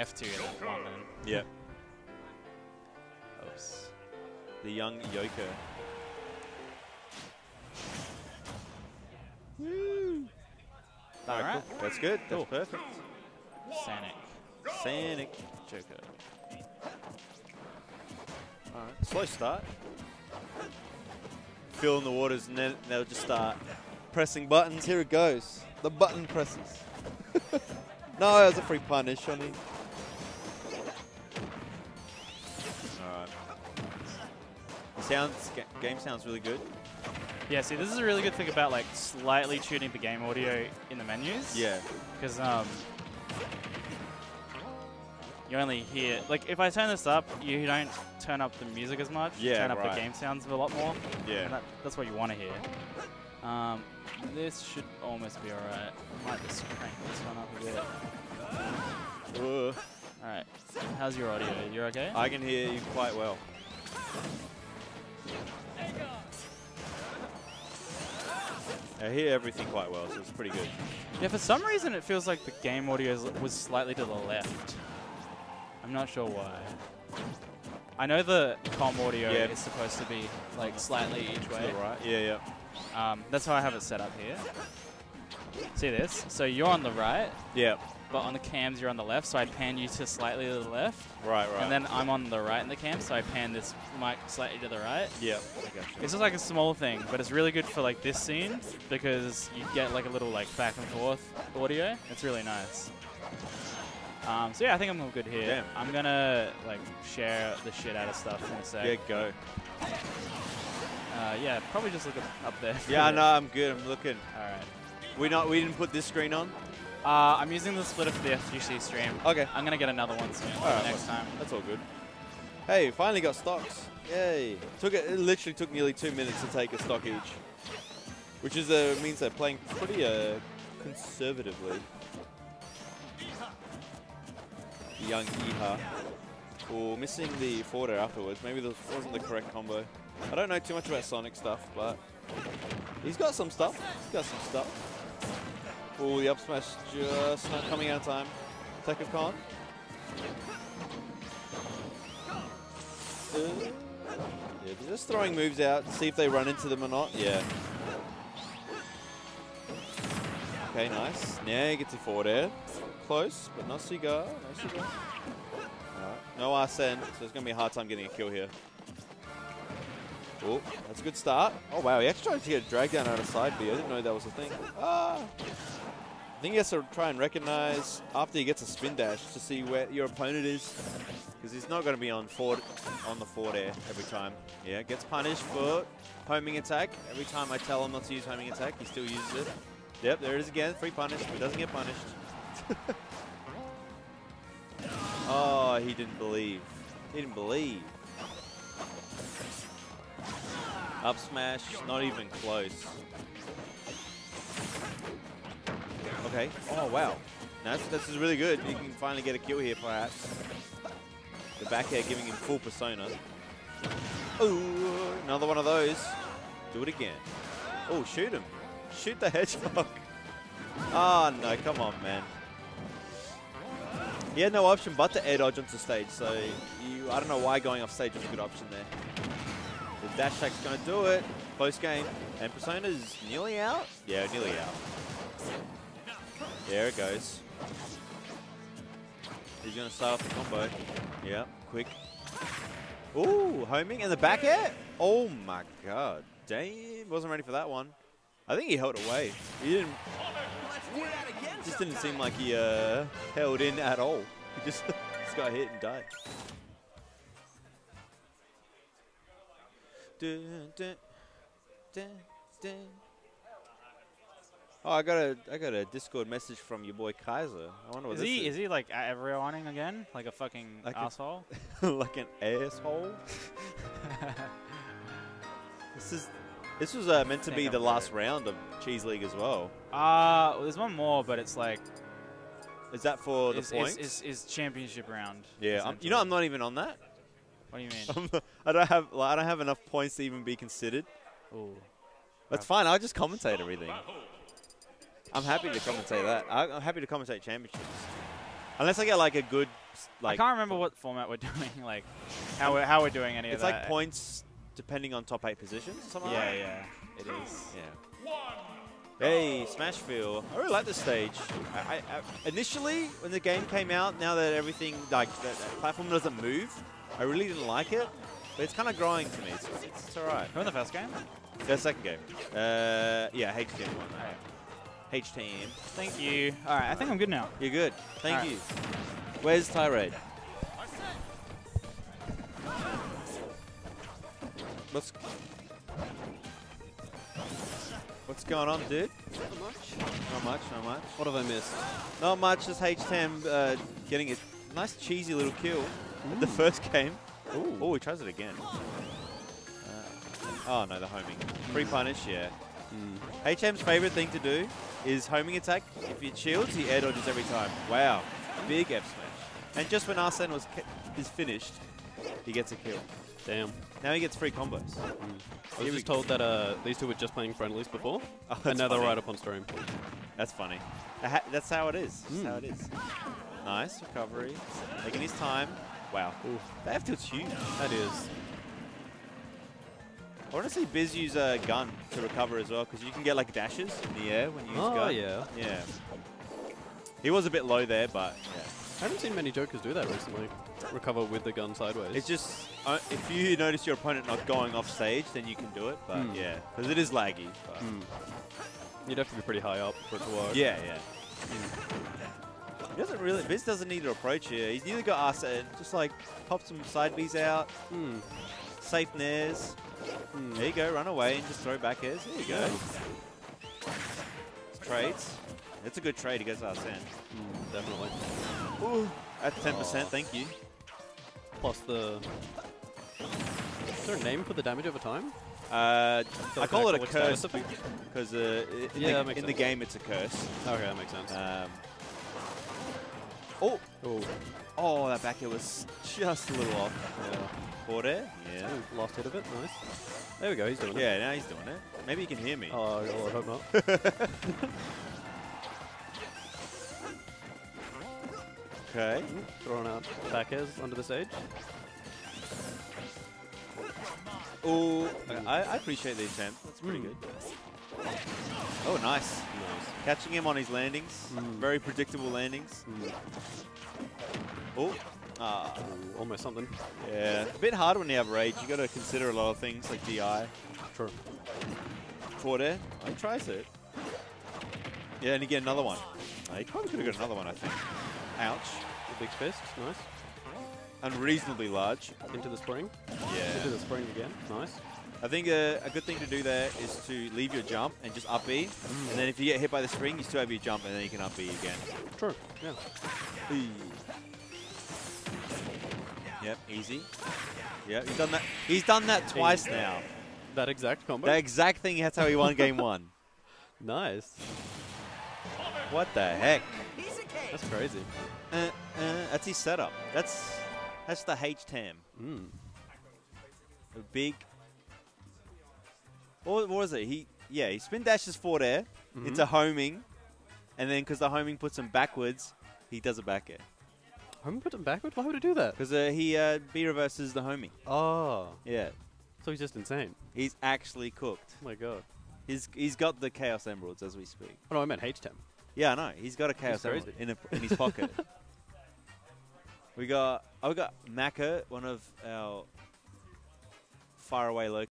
F2 that one then. Yep. Oops. The young Yoker. Alright. cool. That's good. That's Cool. perfect. Sanic. Sanic Joker. Alright. Slow start. Feeling the waters and then they'll just start pressing buttons. Here it goes. The button presses. no, it was a free punish on him. Sounds game sounds really good. Yeah, see, this is a really good thing about like slightly tuning the game audio in the menus. Yeah. Because um, you only hear like if I turn this up, you don't turn up the music as much. you Yeah, turn up right. the game sounds a lot more. Yeah. And that, that's what you want to hear. Um, this should almost be alright. Might just crank this one up a bit. Alright. How's your audio? You're okay? I can hear you quite well. I hear everything quite well, so it's pretty good. Yeah, for some reason it feels like the game audio was slightly to the left. I'm not sure why. I know the com audio Yeah. is supposed to be like slightly each To way. the right? Yeah, yeah. Um, that's how I have it set up here. See this? So you're on the right, Yeah. But on the cams you're on the left, so I pan you to slightly to the left. Right, right. And then I'm on the right in the cam, so I pan this mic slightly to the right. yeah. I got you. It's just like a small thing, but it's really good for like this scene because you get like a little like back and forth audio. It's really nice. Um, so yeah, I think I'm all good here. Damn. I'm gonna like share the shit out of stuff in a sec. Yeah, go. Uh, yeah, probably just look up, up there. Yeah, no, I'm good. I'm looking. All right. We not. We didn't put this screen on. Uh, I'm using the splitter for the FGC stream. Okay. I'm gonna get another one soon. Right, next time. That's all good. Hey, finally got stocks. Yay! Took it. It literally took nearly two minutes to take a stock each, which is uh, means they're playing pretty uh, conservatively. Young Iha. Oh, missing the forward afterwards. Maybe this wasn't the correct combo. I don't know too much about Sonic stuff, but he's got some stuff. He's got some stuff. Oh, the up smash just not coming out of time. Attack of Khan. Uh, yeah, just throwing moves out, to see if they run into them or not. Yeah. Okay, nice. Now he gets a forward air. Close, but not cigar. No cigar. Alright. No so it's going to be a hard time getting a kill here. Oh, that's a good start. Oh, wow. He actually tried to get a drag down out of side B. I didn't know that was a thing. Ah. I think he has to try and recognize after he gets a spin dash to see where your opponent is. Because he's not going to be on forward, on the forward air every time. Yeah, gets punished for homing attack. Every time I tell him not to use homing attack, he still uses it. Yep, there it is again. Free punish. He doesn't get punished. oh, he didn't believe. He didn't believe. Up smash, not even close. Okay. Oh, wow. That's, this is really good. You can finally get a kill here, perhaps. The back air giving him full persona. Ooh, another one of those. Do it again. Oh, shoot him. Shoot the hedgehog. Ah, no, come on, man. He had no option but to air dodge onto stage, so you, I don't know why going off stage was a good option there. The dash attack's going to do it. Close game. And Persona's nearly out? Yeah, nearly out. There it goes. He's going to start off the combo. Yeah, quick. Ooh, homing and the back air? Oh my god. Damn, wasn't ready for that one. I think he held away. He didn't. Just didn't seem like he uh, held in at all. He just, just got hit and died. Dun, dun, dun. Oh, I got a I got a Discord message from your boy Kaiza. I wonder what Is this he is. is he like everyoneing again, like a fucking Like a- asshole? like an asshole. this is this was uh, meant to be I'm the good. last round of Cheese League as well. Uh, well, there's one more, but it's like Is that for the is, points? is, is, is championship round. yeah, I'm, you know I'm not even on that. What do you mean? I'm not- I don't have like, I don't have enough points to even be considered. Ooh. That's fine. I'll just commentate everything. I'm happy to commentate that. I- I'm happy to commentate championships. Unless I get like a good like I can't remember what format we're doing, like how we're how we're doing any of that. It's like points depending on top eight positions. Something Yeah, like that. yeah, it is. Yeah. One, Hey, Smashville. I really like this stage. I, I, I, initially, when the game came out, now that everything, like, that, that platform doesn't move, I really didn't like it. But it's kind of growing to me. It's, it's, it's all right. Who in the first game? The second game. Uh, yeah, HTM one. HTM. Thank you. All right, I think I'm good now. You're good. Thank right. you. Where's Tyrade? What's What's going on, dude? Not much. Not much, not much. What have I missed? Not much, just HTEM uh, getting a nice cheesy little kill in the first game. Ooh. Oh, he tries it again. Uh, oh no, the homing. Free punish, yeah. Hmm. HM's favorite thing to do is homing attack. If it shields, he air dodges every time. Wow, big F smash. And just when Arsene was is finished, he gets a kill. Damn. Now he gets free combos. I was just told that uh, these two were just playing friendlies before, Oh, and now they're right up on stream. That's funny. That's how it is. That's Mm. how it is. Nice recovery. Taking his time. Wow. Ooh. That F tilt's huge. That is. I want to see Bizz use a gun to recover as well, because you can get like dashes in the air when you use Oh, gun. yeah. Yeah. He was a bit low there, but yeah. I haven't seen many jokers do that recently. Recover with the gun sideways. It's just, uh, if you notice your opponent not going off stage, then you can do it. But Hmm. yeah, because it is laggy. But Hmm. You'd have to be pretty high up for it to work. Yeah, yeah. He doesn't really, Bizz doesn't need to approach here. He's either got Arsene, just like pop some side Bs out, Hmm. Safe nairs. Hmm. There you go, run away and just throw back airs. There you go. Trades. It's a good trade. Goes Arsene. Hmm, definitely. Ooh, at 10%, Oh. thank you. Plus the. Is there a name for the damage over time? Uh, I call it a curse because uh, in, Yeah, the, in the game it's a curse. Okay, that makes sense. Um, oh, oh, oh, that back air was just a little off. yeah. Forward air? Yeah. Ooh, last hit of it. Nice. There we go. He's doing it. Yeah, now he's doing it. Maybe he can hear me. Oh, I hope not. Okay. Throwing out back airs under the stage. Oh, I, I appreciate the attempt. That's pretty Mm. good. Oh, nice. Nice. Catching him on his landings. Mm. Very predictable landings. Mm. Oh, ah, almost something. yeah. A bit harder when you have rage. You got to consider a lot of things like DI. True. Forward air. He tries it. Yeah, and again, another one. Uh, he probably could have got another one, I think. Ouch. The big fist. Nice. Unreasonably large. Into the spring. Yeah. Into the spring again. Nice. I think uh, a good thing to do there is to leave your jump and just up B. And then if you get hit by the spring, you still have your jump and then you can up B again. True. Yeah. Yep, easy. Yep, he's done that. He's done that twice now. That exact combo. That exact thing. That's how he won game one. nice. What the heck? That's crazy. Uh, uh, that's his setup. That's that's the HTEM. Mm. A big. What, what was it? He yeah. He spin dashes forward air. It's Mhm. a homing, and then because the homing puts him backwards, he does a back air. Home put him backward? Why would he do that? Because uh, he uh, B reverses the homie. Oh. Yeah, So he's just insane. he's actually cooked. Oh my god. He's he's got the Chaos Emeralds as we speak. Oh no, I meant HTEM. Yeah, I know. He's got a Chaos. Emerald in, a, in his pocket. we got oh, we got Maka, one of our faraway locations.